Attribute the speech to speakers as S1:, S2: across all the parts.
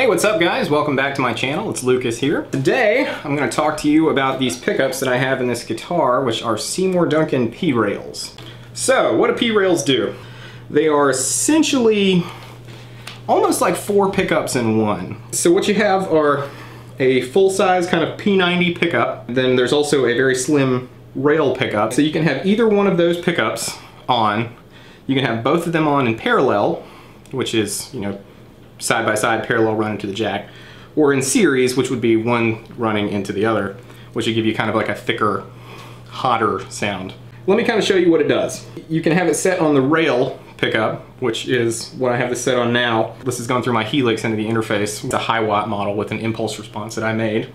S1: Hey, what's up guys? Welcome back to my channel. It's Lucas here. Today, I'm going to talk to you about these pickups that I have in this guitar, which are Seymour Duncan P-Rails. So, what do P-Rails do? They are essentially almost like four pickups in one. So what you have are a full-size kind of P90 pickup. Then there's also a very slim rail pickup. So you can have either one of those pickups on. You can have both of them on in parallel, which is, you know, side by side parallel run into the jack, or in series, which would be one running into the other, which would give you kind of like a thicker, hotter sound. Let me kind of show you what it does. You can have it set on the rail pickup, which is what I have this set on now. This has gone through my Helix into the interface. It's a high Hiwatt model with an impulse response that I made.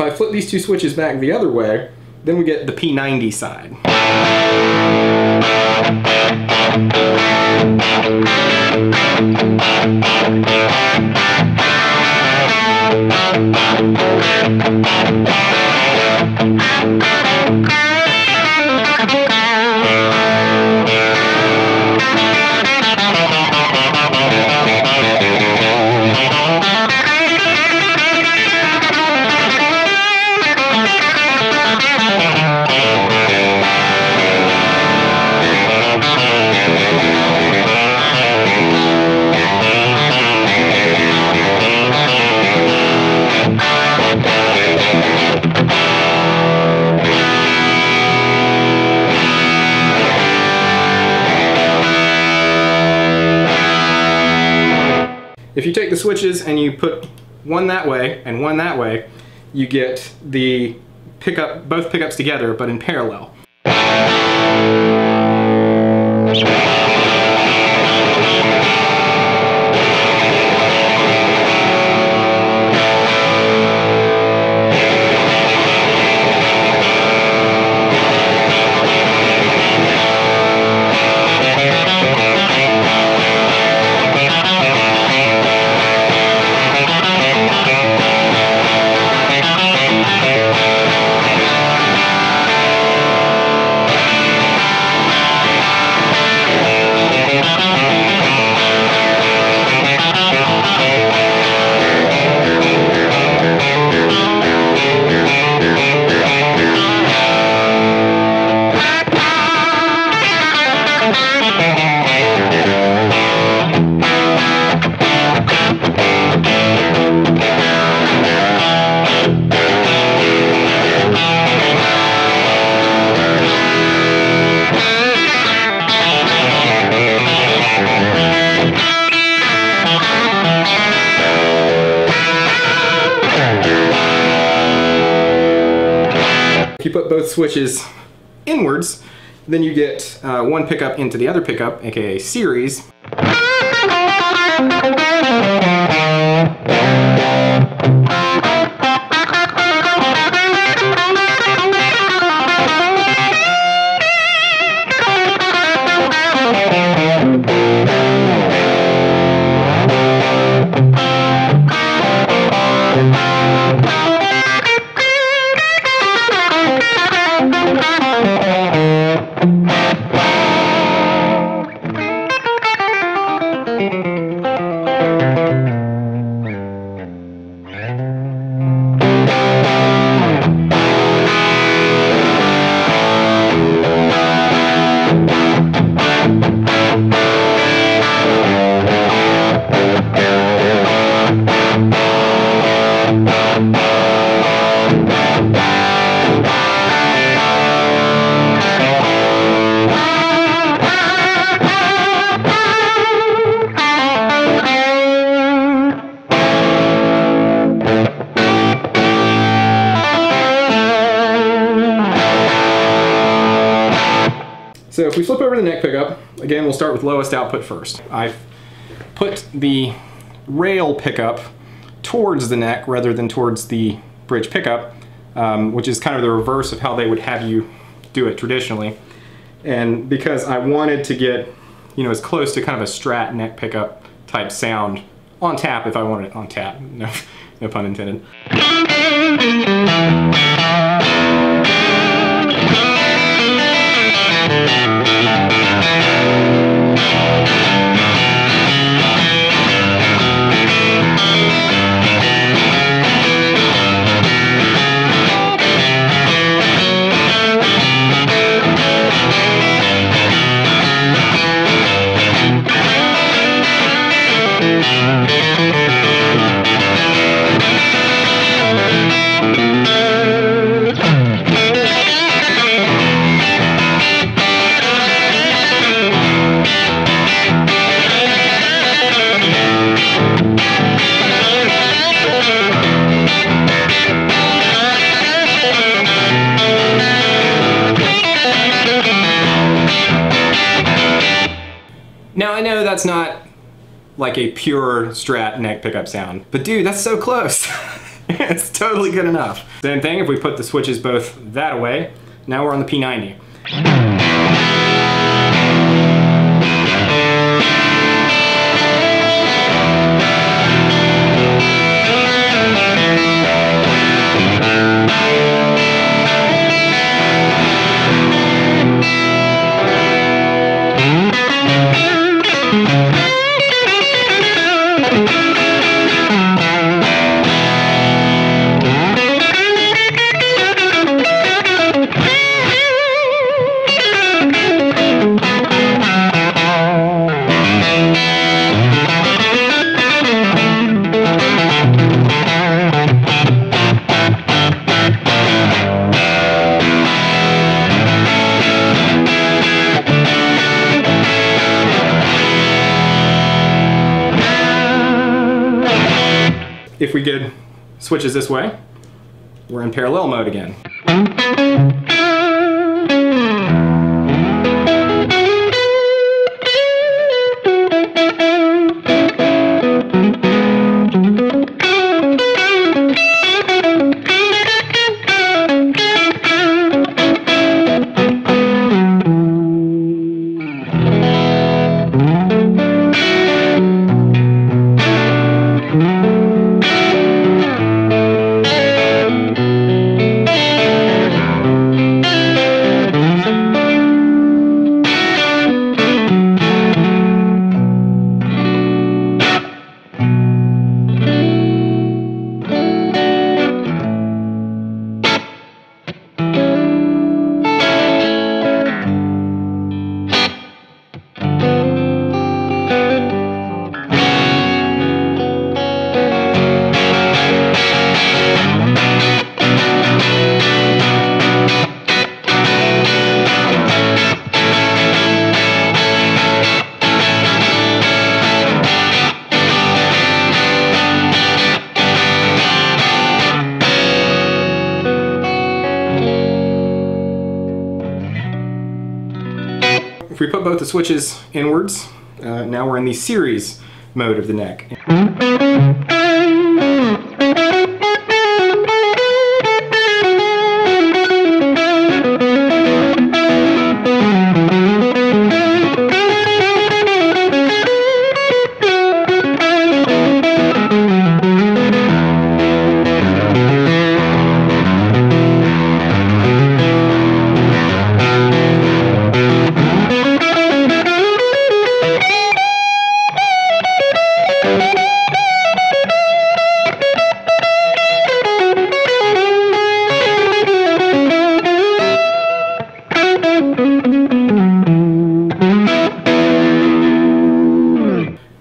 S1: If I flip these two switches back the other way, then we get the P90 side. If you take the switches and you put one that way and one that way, you get the pickup, both pickups together, but in parallel. If you put both switches inwards, then you get uh, one pickup into the other pickup, aka series. Over the neck pickup, again, we'll start with lowest output first. I've put the rail pickup towards the neck rather than towards the bridge pickup, um, which is kind of the reverse of how they would have you do it traditionally. And because I wanted to get, you know, as close to kind of a strat neck pickup type sound on tap if I wanted it on tap, no, no pun intended. That's not like a pure strat neck pickup sound, but dude, that's so close. it's totally good enough. Same thing if we put the switches both that away. Now we're on the P90. If we get switches this way, we're in parallel mode again. Switches inwards, uh, now we're in the series mode of the neck.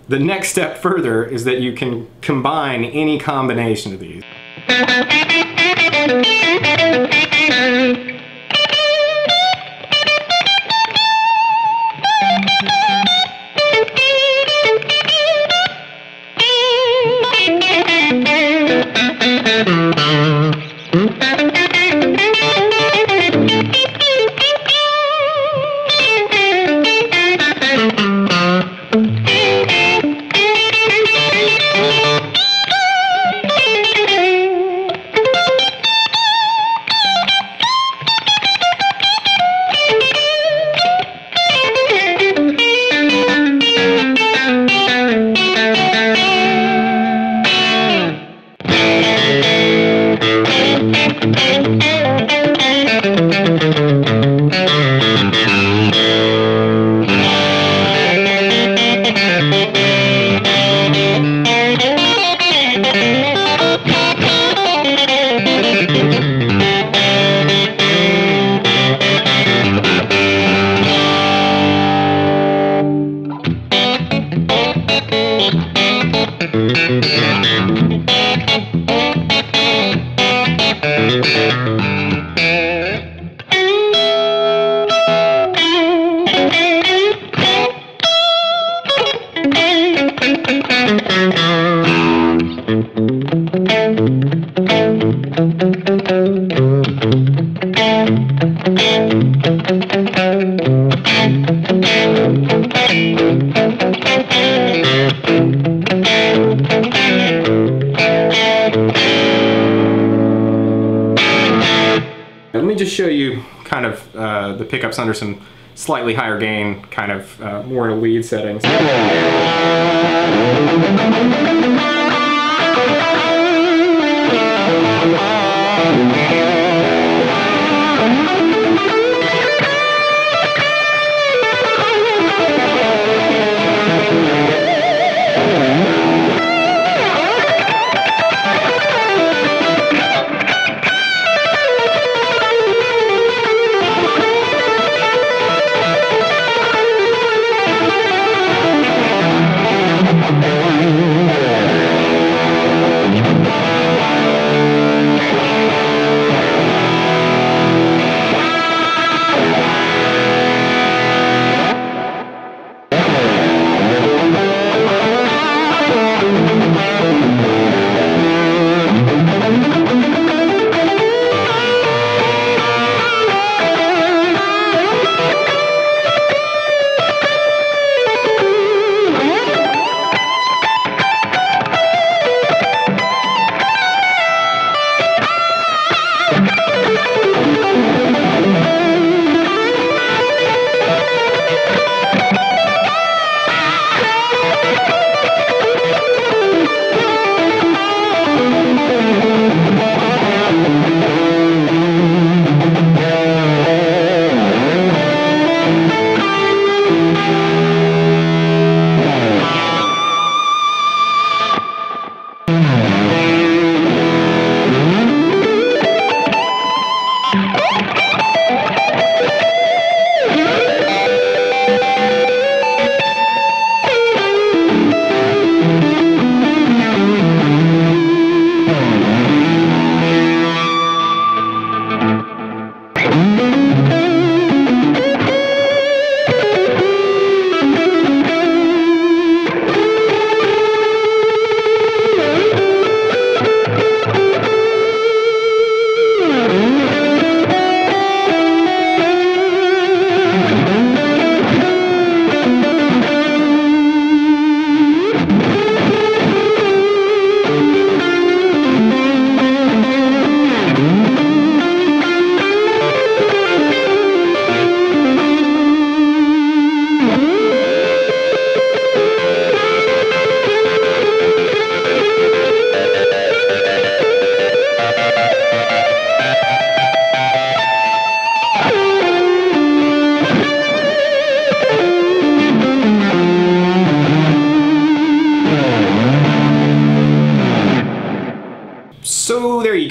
S1: The next step further is that you can combine any combination of these. Música just show you kind of uh, the pickups under some slightly higher gain, kind of uh, more in a lead settings.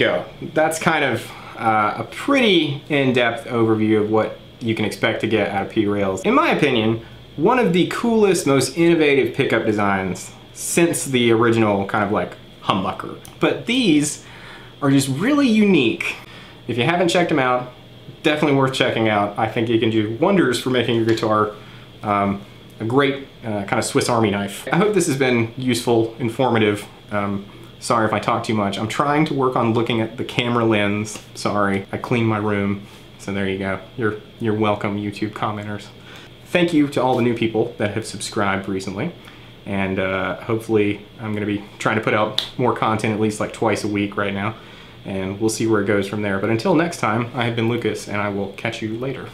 S1: Go. That's kind of uh, a pretty in-depth overview of what you can expect to get out of P-Rails. In my opinion, one of the coolest, most innovative pickup designs since the original kind of like humbucker. But these are just really unique. If you haven't checked them out, definitely worth checking out. I think you can do wonders for making your guitar um, a great uh, kind of Swiss Army knife. I hope this has been useful, informative. Um, sorry if I talk too much. I'm trying to work on looking at the camera lens. Sorry, I cleaned my room. So there you go. You're, you're welcome, YouTube commenters. Thank you to all the new people that have subscribed recently. And uh, hopefully I'm gonna be trying to put out more content at least like twice a week right now. And we'll see where it goes from there. But until next time, I have been Lucas and I will catch you later.